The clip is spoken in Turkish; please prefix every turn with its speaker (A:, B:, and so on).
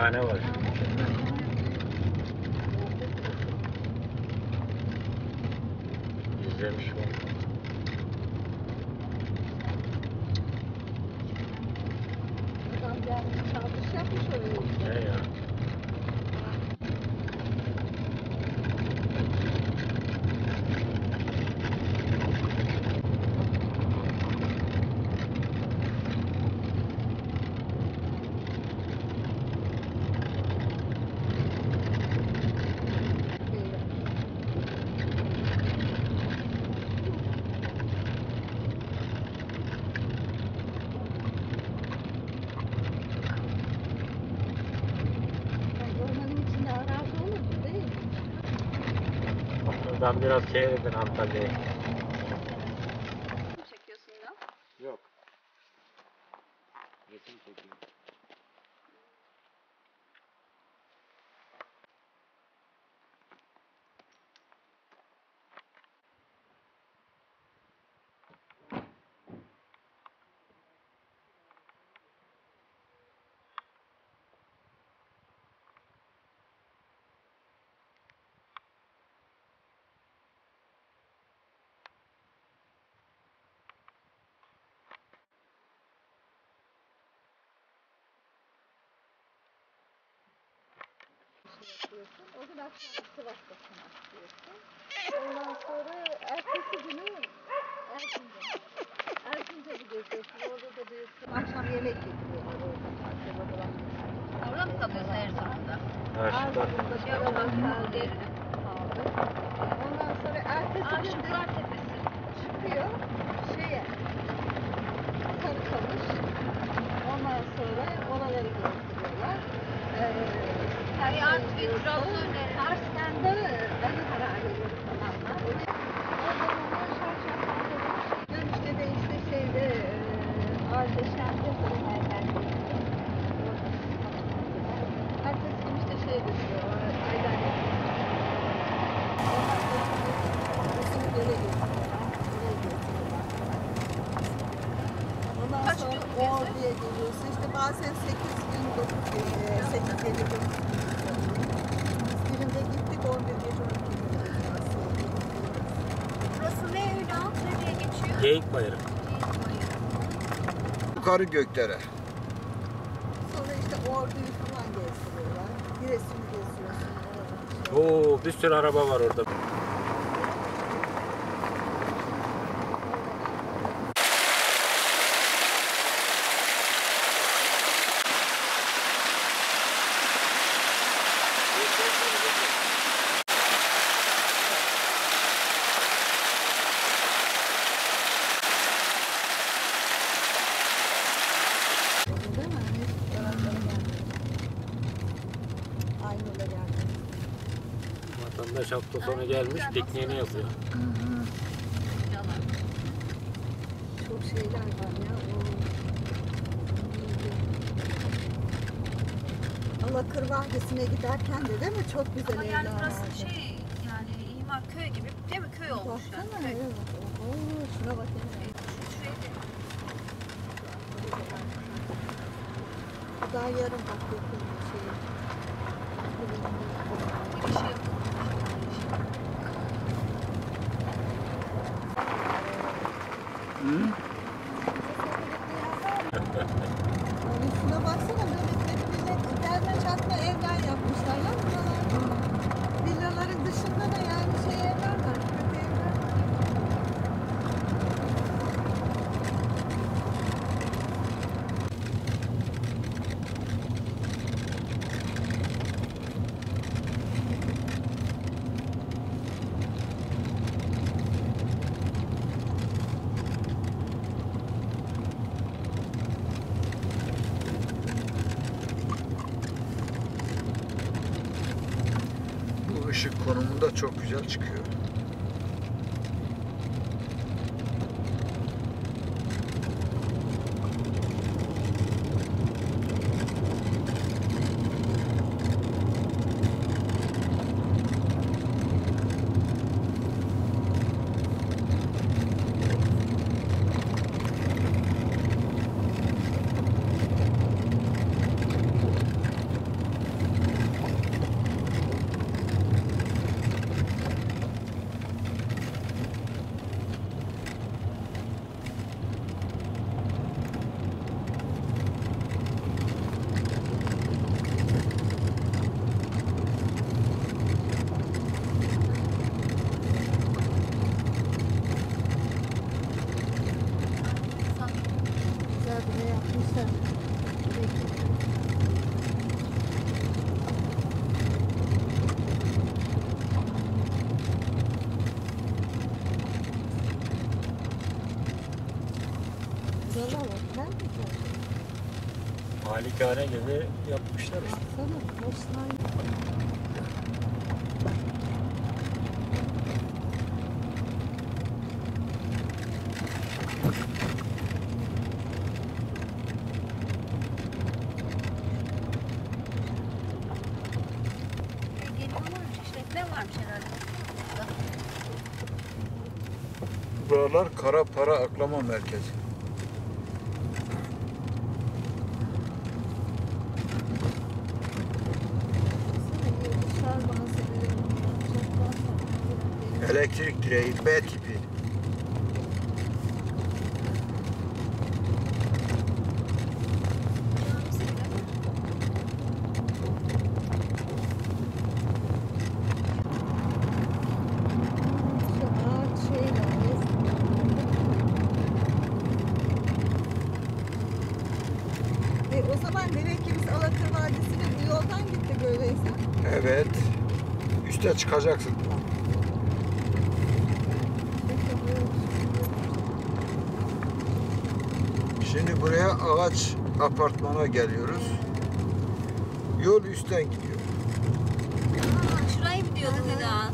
A: tane var. İzlemiş mi?
B: रामगिरा
A: से नाम तक
B: गए yapıyorsun. O gün akşam Sivas'tasın başlıyorsun. Ondan sonra ertesi günü Erzincan. Erzincan'ı geziyorsun. Orada da diyorsun. Akşam yemek getiriyorlar orada.
C: Orada mı kalıyorsun Erzurum'da?
B: Erzurum'da
C: Şey yapalım,
B: kaldı. kaldı. Ondan sonra ertesi
C: Aa,
B: gün de çıkıyor
C: Ay, Artvin, Trabzon neresi?
B: Kars'tan da zamanlar şarşaflarda dönüşte de işte şeyde e, Ardeşen'de Herkes gün işte şey diyor, aydan Ondan sonra? Ordu'ya geliyorsun. İşte bazen 8 gün, 9 gün, 8 gece 9 gün. Biz birinde gittik 11 gece 12 gün.
C: Burası ne Ünal? Nereye geçiyor?
A: Geyik bayırı.
D: Yukarı göklere.
B: Sonra işte Ordu'yu falan gezdiriyorlar. Giresun'u geziyorsun. oraları.
A: Oo bir sürü araba var orada.
B: Değil mi? Hani taraflara geldi. Öyle geldi.
A: Vatandaş hafta sonu gelmiş pikniğini yapıyor.
B: Çok şeyler var ya. O... Alakır Vadisi'ne giderken de değil mi? Çok güzel
C: Ama
B: evler
C: yani burası
B: vardı.
C: şey yani imar köy gibi değil mi? Köy olmuş yani.
B: Baksana
C: Köy.
B: evet. Oo, şuna bak.
C: Şuraya da-
B: Daha yarım bak bir şey.
C: bir şey yapılmış.
B: Yani şuna baksana böyle millet derme çatma evler yapmışlar ya buralarda. Villaların dışında da yani şey evler var. Kötü evler var.
D: Bu ışık konumunda çok güzel çıkıyor.
A: Malikane gibi yapmışlar işte.
B: Baksana
C: herhalde.
D: Buralar kara para aklama merkezi.
B: Baksana yıldızlar bahsediyor. Çok bahsediyor.
D: Elektrik direği B tipi.
B: E, o zaman demek ki biz Alakır Vadisi'ne bu yoldan gittik öyleyse.
D: Evet. Üste çıkacaksın. Şimdi buraya ağaç apartmana geliyoruz. Yol üstten gidiyor.
C: Aa, şurayı mı diyordun Eda?